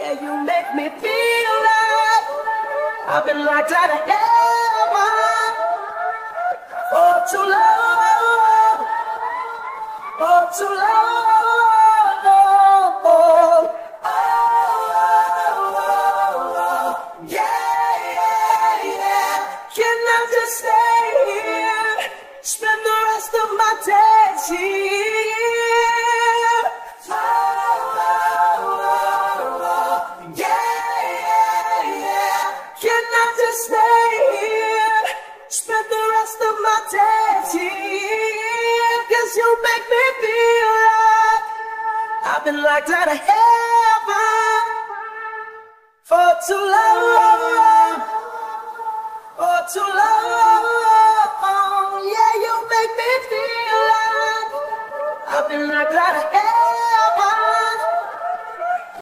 Yeah, you make me feel like I've been locked out of heaven for too long, for too long. Oh, oh, oh, yeah, yeah, yeah. Can I just stay here, spend the rest of my days here? and I just stay here. Spend the rest of my days here. Cause you make me feel like I've been locked out of heaven for too long. For too long. Yeah, you make me feel like I've been locked out of heaven.